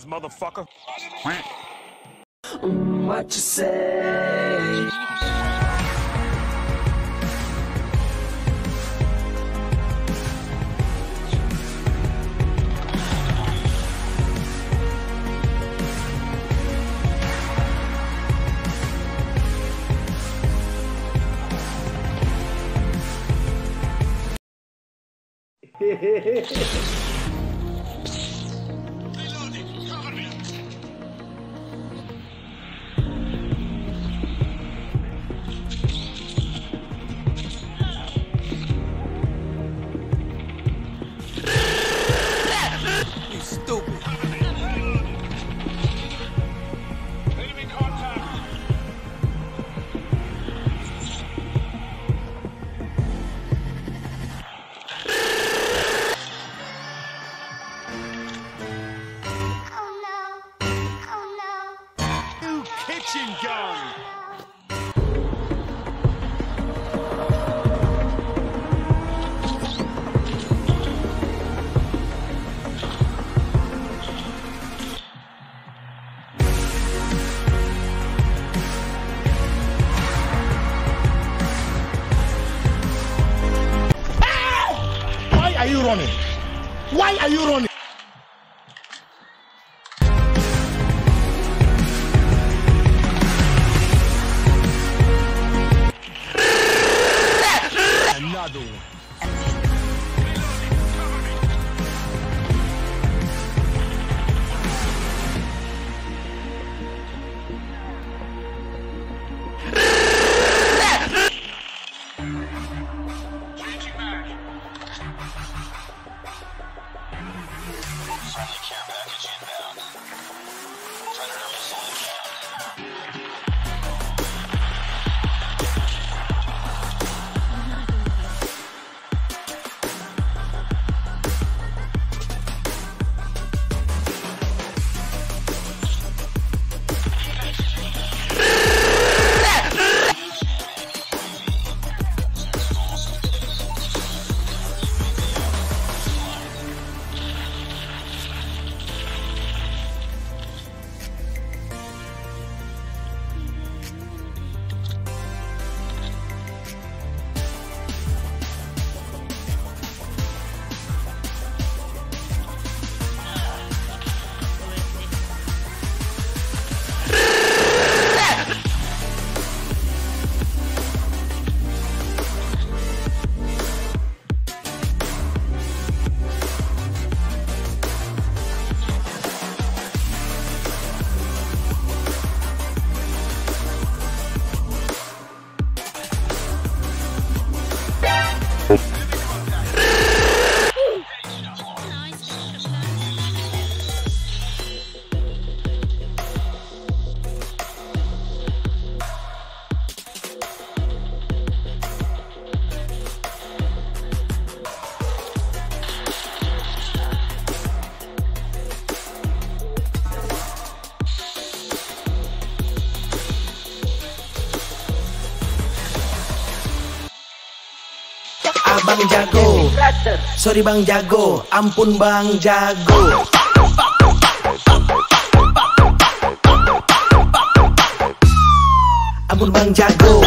motherfucker. What you say? You kitchen gun. Why are you running? Why are you running? friendly camp. Abang jago. Sorry Bang Jago. Ampun Bang Jago. Ampun Bang Jago.